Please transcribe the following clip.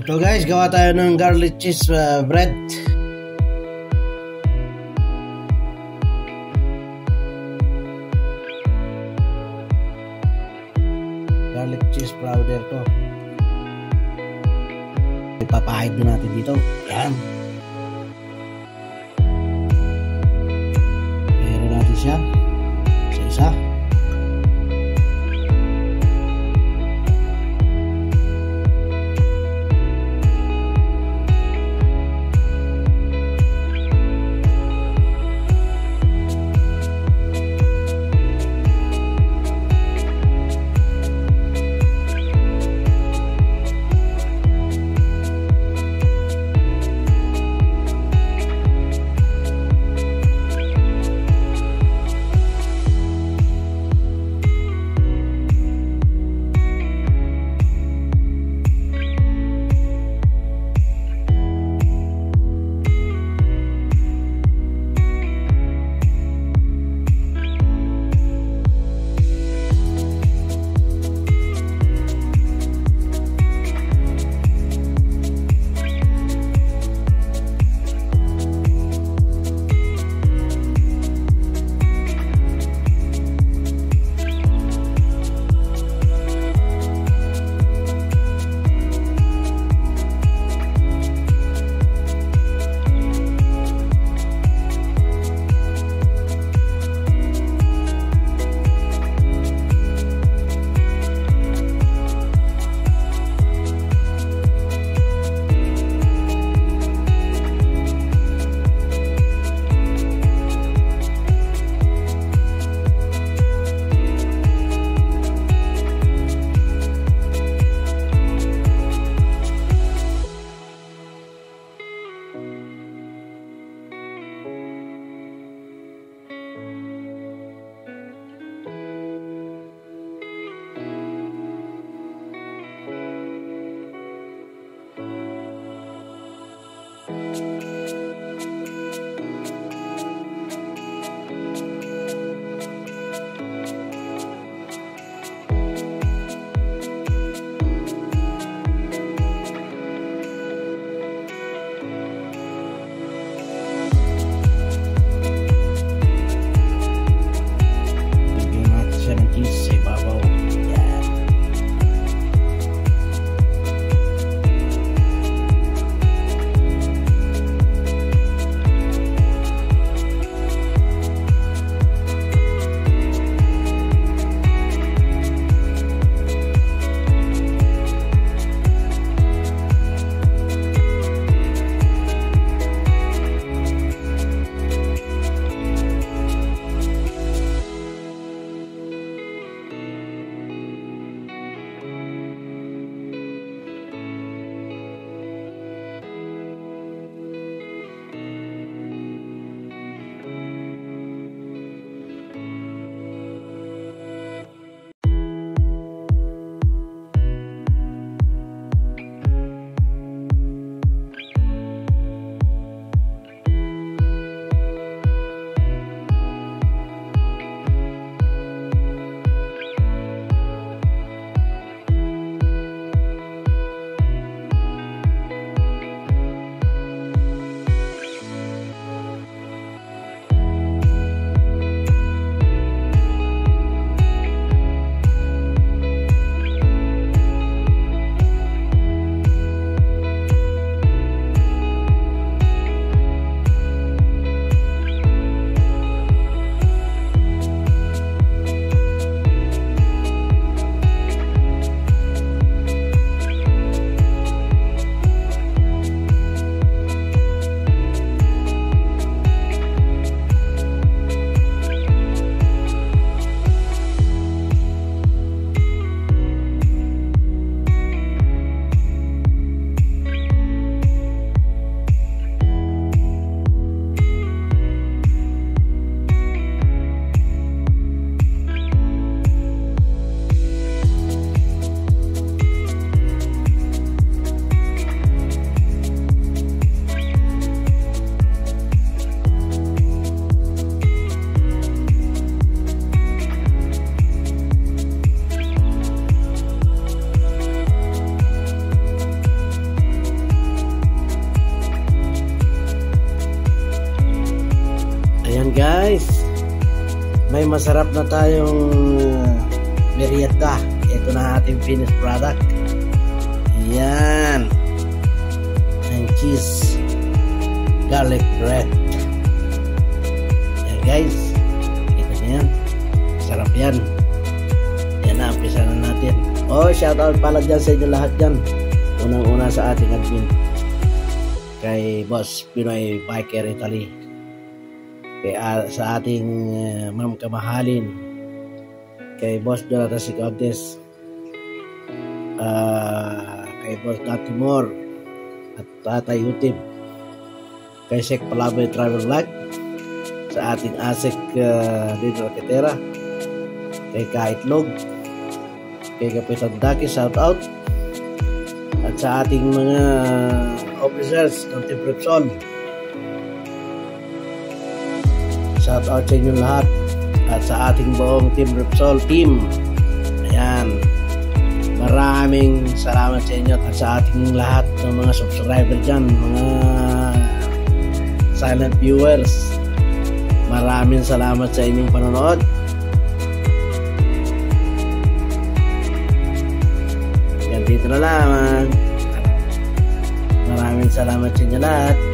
Ito guys, gawa tayo ng garlic cheese uh, bread. Garlic cheese powder to. Ipapahid na natin dito. Yan. Meron natin siya. Isa-isa. May masarap na tayong uh, merienda. Ito na ating finished product. Ayan. Ang cheese garlic bread. Ayan guys. Kita niyo yan. Sarap yan. Yan na, umpisa na natin. Oh, shoutout pala dyan sa inyo lahat dyan. Unang-una sa ating admin. Kay Boss Pinoy Biker Italy. Kay, sa ating uh, Ma'am Kamahalin. Kay Boss Jonathan Sicontes. Uh, kay Boss Dati Moore. At Tatay Utip. Kay Sek Palaboy Travel Vlog. Sa ating Asek uh, Dino Raketera. Kay Kaitlog kay Kapitan Daki, shout out. At sa ating mga officers ng Team Shout out sa inyo lahat. At sa ating buong Team Repsol team. Ayan. Maraming salamat sa inyo at sa ating lahat ng mga subscriber dyan, mga silent viewers. Maraming salamat sa inyong panonood. dito na lamang. Maraming salamat sa inyo lahat.